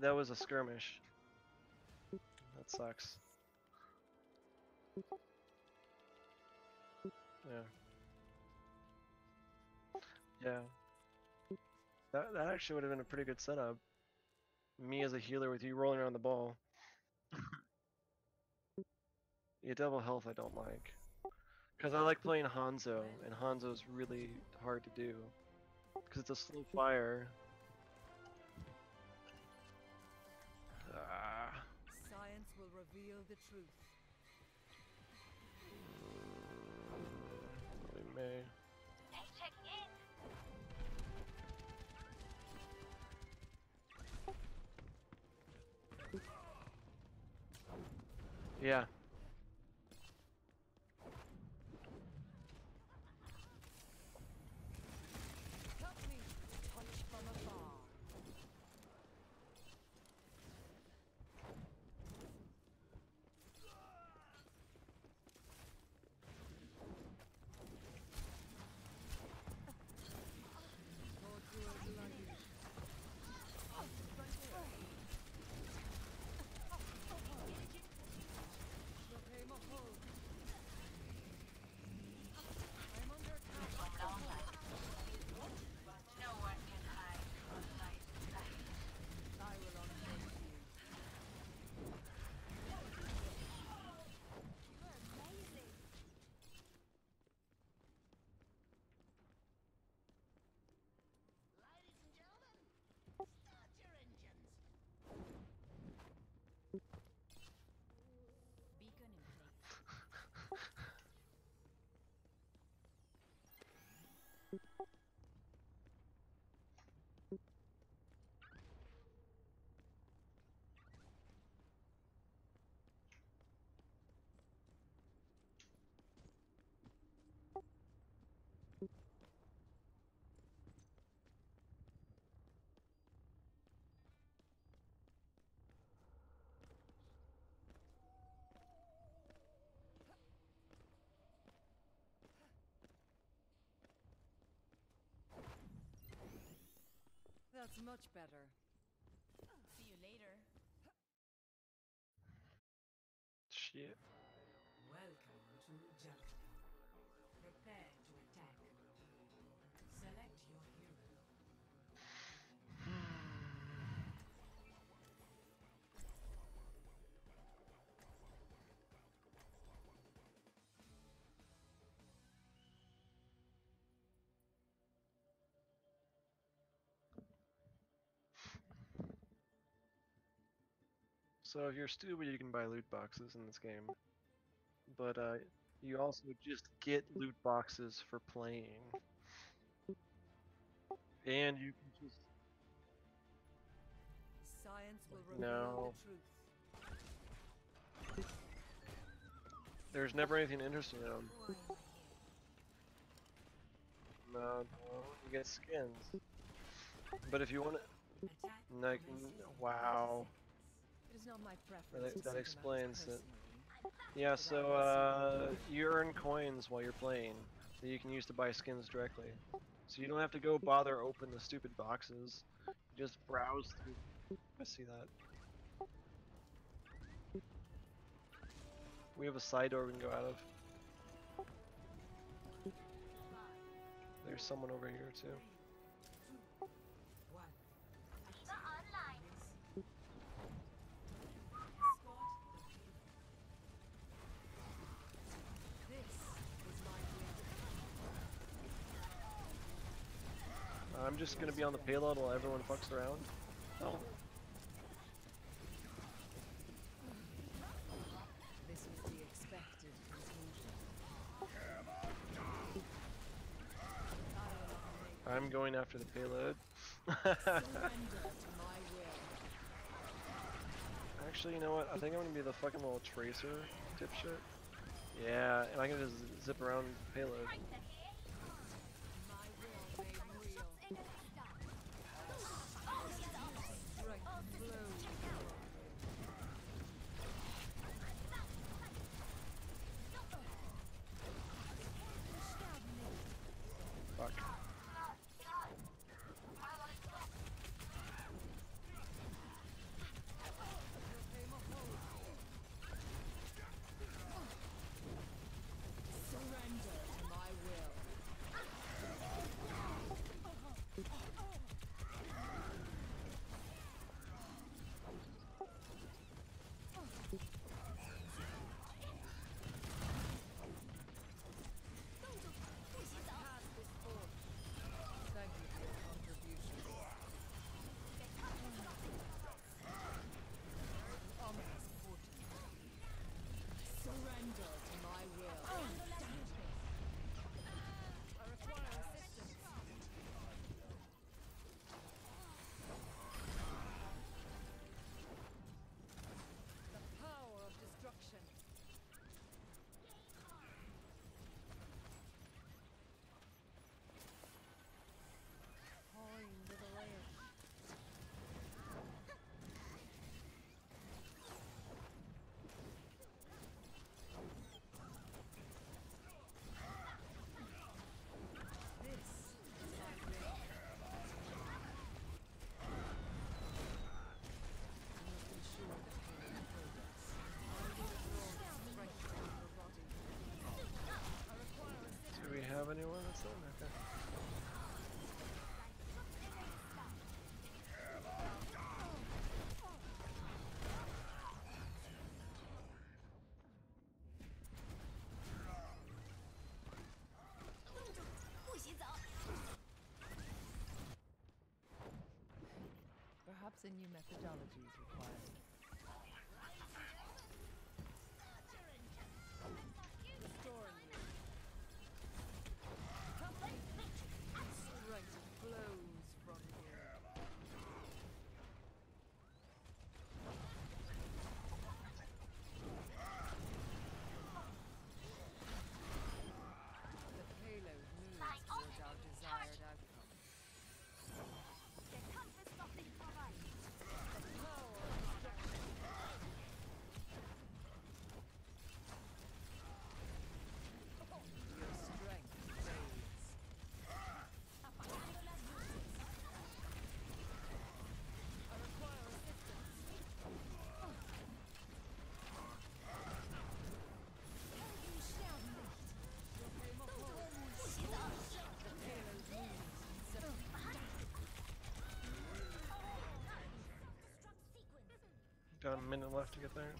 That was a skirmish. That sucks. Yeah. Yeah. That that actually would have been a pretty good setup. Me as a healer with you rolling around the ball. yeah, double health I don't like. Because I like playing Hanzo, and Hanzo's really hard to do. Because it's a slow fire. Reveal the truth. We may. Let's check in. Yeah. Help me touch from afar. Go through a bloody Okay, Mahal. I'm under attack. Long life. No one can hide from light's sight. I will unleash you. Ladies and gentlemen, start your engines. Beacon in place. That's much better. See you later. Shit. Welcome to Jungle. Prepare So if you're stupid, you can buy loot boxes in this game. But uh, you also just get loot boxes for playing. And you can just Science will reveal No. the truth. there's never anything interesting in them. No, no, you get skins. But if you want to, like, wow. That, that explains it. Yeah, so uh, you earn coins while you're playing that you can use to buy skins directly. So you don't have to go bother open the stupid boxes. You just browse through. I see that. We have a side door we can go out of. There's someone over here too. Just gonna be on the payload while everyone fucks around. Oh, This was the expected conclusion. I'm going after the payload. Surrender to my will. Actually, you know what? I think I'm gonna be the fucking little tracer dipshit. Yeah, and I can just zip around the payload. And new methodologies required. Restoring you. Strength flows from you. The payload moves towards our desired outcome. The power of destruction. Your strength fades. I require assistance. Your flame of hope. The payload moves. Got a minute left to get there.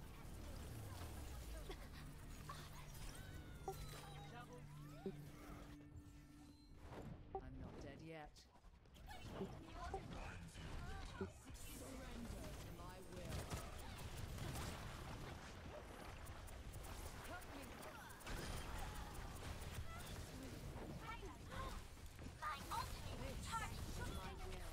I'm not dead yet. Surrender to my will. Cut me. This is my will.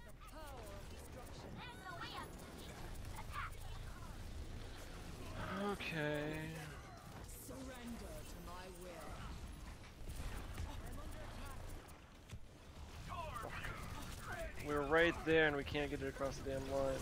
The power of destruction. Okay. Surrender to my will. We're right there and we can't get it across the damn line.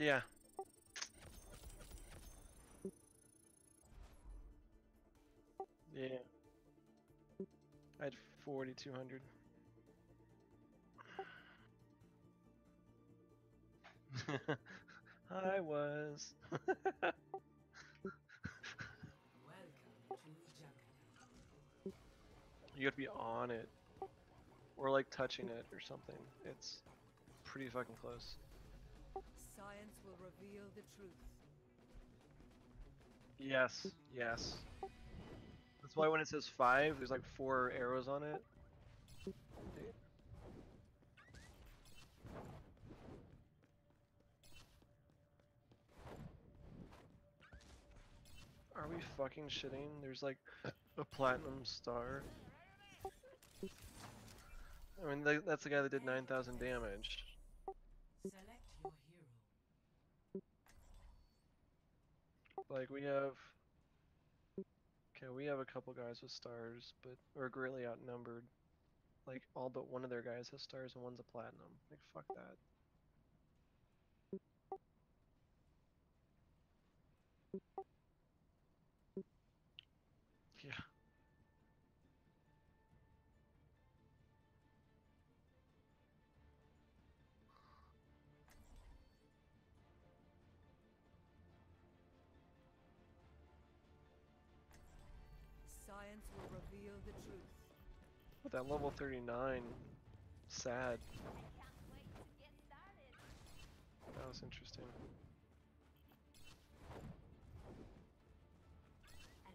Yeah. Yeah. I had 4,200. I was. Welcome to Jungle. you have to be on it. Or like touching it or something. It's pretty fucking close. Science will reveal the truth. Yes, yes. That's why when it says five, there's like four arrows on it. Are we fucking shitting? There's like a platinum star. I mean, that's the guy that did 9,000 damage. Like we have. Okay, we have a couple guys with stars, but we're greatly outnumbered. Like all but one of their guys has stars and one's a platinum. Like fuck that. Science Moments will reveal the truth. But that level 39, sad. I can't wait to get started. That was interesting.